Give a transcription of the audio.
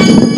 you